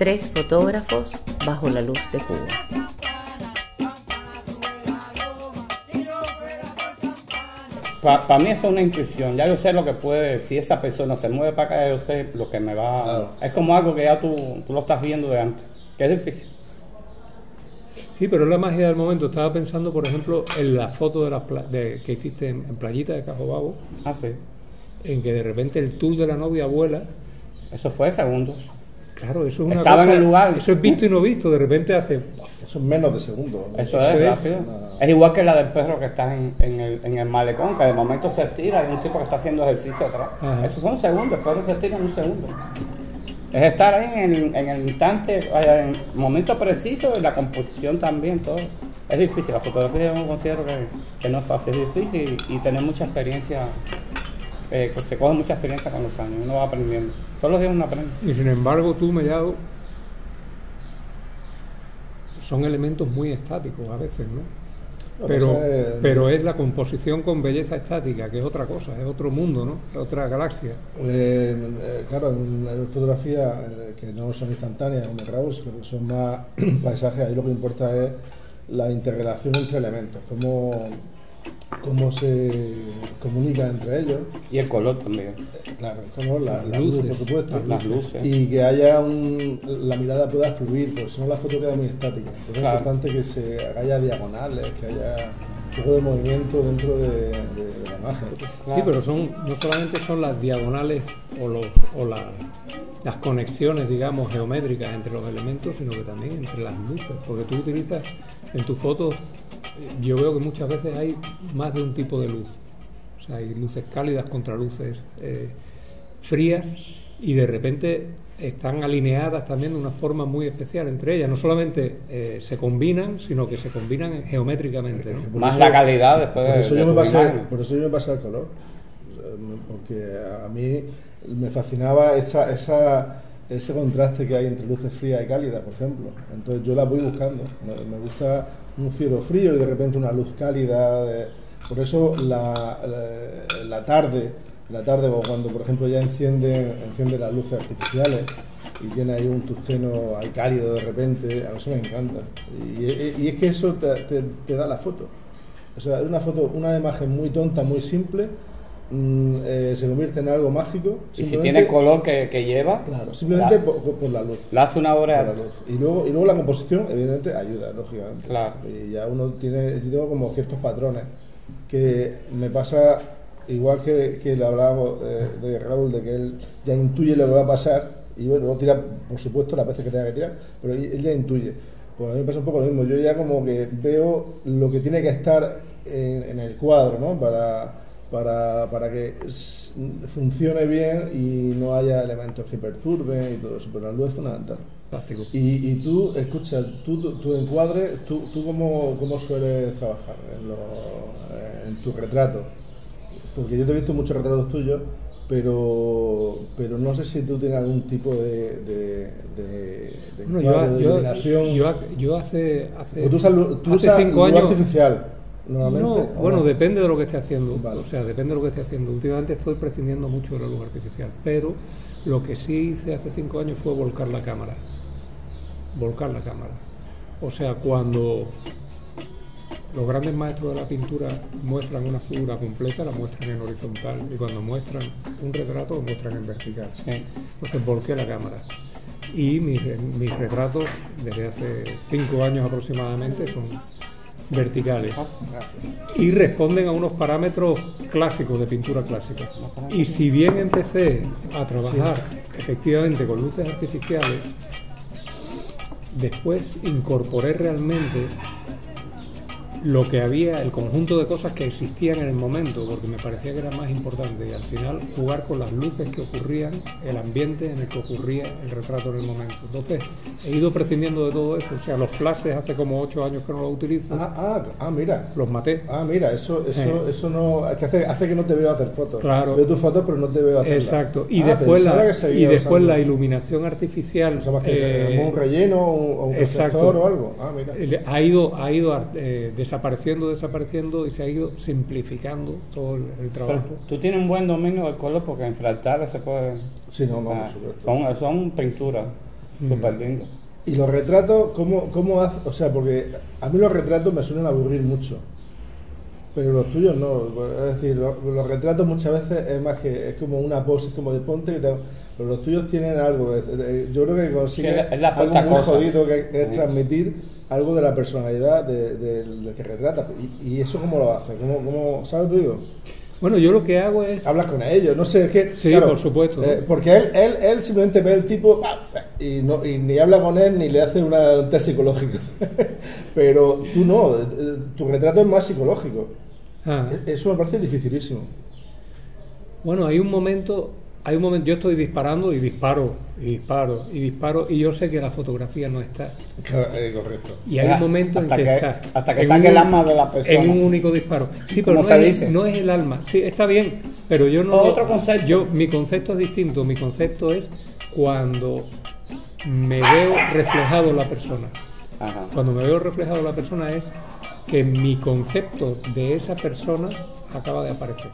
Tres fotógrafos bajo la luz de Cuba. Para mí eso es una intuición, ya yo sé lo que puede, si esa persona se mueve para acá, yo sé lo que me va... Claro. Es como algo que ya tú, tú lo estás viendo de antes, que es difícil. Sí, pero es la magia del momento. Estaba pensando, por ejemplo, en la foto de las pla- de- que hiciste en, en Playita de Cajobabo, Ah, sí. en que de repente el tour de la novia vuela. Eso fue segundos. Claro, eso es una Estaba cosa- en el lugar. Eso es visto y no visto. De repente hace. Eso es menos de segundo. ¿no? Eso, Eso es, es rápido. una- Es igual que la del perro que está en, en el, en el malecón, que de momento se estira y un tipo que está haciendo ejercicio atrás. Ajá. Esos son segundos, el perro se estira en un segundo. Es estar ahí en el, en el instante, en el momento preciso y la composición también, todo. Es difícil, la fotografía yo considero que, que no es fácil, es difícil y, y tener mucha experiencia, eh, pues se coge mucha experiencia con los años, uno va aprendiendo. Todos los días uno aprende. Y sin embargo, tú, Mellado, son elementos muy estáticos a veces, ¿no? Pero, es- pero es la composición con belleza estática, que es otra cosa, es otro mundo, ¿no? Es otra galaxia. Eh, eh, claro, en, fotografía eh, que no son instantáneas, sino que son más paisajes, ahí lo que importa es la interrelación entre elementos, cómo, cómo se comunica entre ellos, Y el color también. claro, el color, la, Las la luz, luces, por supuesto, las luces. y que haya un, la mirada pueda fluir, porque si no la foto queda muy estática. Entonces Claro. es importante que se haya diagonales, que haya un poco de movimiento dentro de, de- de la imagen. Sí, pero son no solamente son las diagonales o, los, o la- las conexiones, digamos, geométricas entre los elementos, sino que también entre las luces, porque tú utilizas en tus fotos, yo veo que muchas veces hay más de un tipo de luz. O sea, hay luces cálidas contra luces eh, frías y de repente están alineadas también de una forma muy especial entre ellas. No solamente eh, se combinan, sino que se combinan geométricamente. Más eso- la calidad después Por de, eso, de yo me pasé, por eso yo me pasé al color. Me- Porque a mí me fascinaba esa, esa, ese contraste que hay entre luces frías y cálidas, por ejemplo. Entonces yo las voy buscando. Me, gusta un cielo frío y de repente una luz cálida. por eso la, la, la tarde, la tarde o cuando por ejemplo ya encienden, encienden las luces artificiales y tiene ahí un tusteno ahí cálido de repente, a mí eso me encanta. Y, es que eso te da la foto. O sea, es una foto, una imagen muy tonta, muy simple, mm, eh, se convierte en algo mágico. Y si tiene color que, que lleva, Claro, simplemente la- por, la luz. le hace una obra. la. Y luego, y luego la composición, evidentemente, ayuda, lógicamente. Claro. Y ya uno tiene, yo tengo como ciertos patrones que me pasa igual que, que le hablábamos de, de Raúl, de que él ya intuye lo que va a pasar y bueno, luego tira, por supuesto, las veces que tenga que tirar, pero él ya intuye. Pues a mí me pasa un poco lo mismo, yo ya como que veo lo que tiene que estar en, en el cuadro, ¿no? Para, para, para que funcione bien y no haya elementos que perturben y todo eso, pero la luz es fundamental. Y, y tú, escucha, tú, tu, tu encuadre, tú, tú cómo, cómo sueles trabajar en, lo- eh, en tu retrato. Porque yo te he visto muchos retratos tuyos, pero, pero no sé si tú tienes algún tipo de, de, de, de yo, de yo- iluminación. yo- yo hace, hace, tú usas, tú hace usas cinco años. artificial, normalmente. No, ¿o bueno, no? depende de lo que esté haciendo. Vale. O sea, depende de lo que esté haciendo. Últimamente estoy prescindiendo mucho de la luz artificial, pero lo que sí hice hace cinco años fue volcar la cámara. Volcar la cámara. O sea, cuando los grandes maestros de la pintura muestran una figura completa, la muestran en horizontal. Y cuando muestran un retrato, lo muestran en vertical. Entonces volqué la cámara. Y mis, mis retratos, desde hace cinco años aproximadamente, son verticales. Y responden a unos parámetros clásicos de pintura clásica. Y si bien empecé a trabajar efectivamente con luces artificiales, después incorporé realmente lo que había, el conjunto de cosas que existían en el momento, porque me parecía que era más importante y al final jugar con las luces que ocurrían, el ambiente en el que ocurría el retrato en el momento. Entonces he ido prescindiendo de todo eso, o sea, los flashes hace como ocho años que no los utilizo, Ah, ah, ah, mira. los maté. Ah, mira, eso, eso, Eh. eso no. que hace, hace que no te veo hacer fotos. Claro. Veo tus fotos, pero no te veo hacer. Exacto. Y Ah, después, la, y después la iluminación artificial O sea, más que eh, un relleno o un, o un exacto. reflector o algo. Ah, mira. eh, ha ido, ha ido eh, desapareciendo, desapareciendo y se ha ido simplificando todo el, el Pero trabajo. tú tienes un buen dominio del color porque en fractales se puede. Sí, no, no, Ah, son, son pinturas. súper lindo. Y los retratos, ¿cómo, cómo hace? O sea, porque a mí los retratos me suelen aburrir mucho. Pero los tuyos no. Es decir, lo- los, retratos muchas veces es más que. Es como una pose, es como de ponte. que te- pero los tuyos tienen algo. de- de- yo creo que consiguen Sí, es la algo muy cosa. jodido que, es transmitir algo de la personalidad de- de- del que retrata. Y, y eso, ¿cómo lo hace? ¿Cómo, cómo, ¿Sabes, tú digo? Bueno, yo lo que hago es... hablas con ellos, no sé, es que... Sí, por supuesto. eh, porque él, él, él simplemente ve el tipo y, no, y ni habla con él ni le hace una, un test psicológico. Pero tú no, eh, eh, tu retrato es más psicológico. Ah. E- Eso me parece dificilísimo. Bueno, hay un momento, hay un momento, yo estoy disparando y disparo, y disparo, y disparo, y yo sé que la fotografía no está. Eh, correcto. Y hay un momento en que, que- está. hasta que en saque un- el alma de la persona. En un único disparo. Sí, pero no se es, dice. no es el alma. Sí, está bien, pero yo no. Otro concepto. Yo, mi concepto es distinto. Mi concepto es cuando me veo reflejado en la persona. Cuando me veo reflejado la persona es que mi concepto de esa persona acaba de aparecer.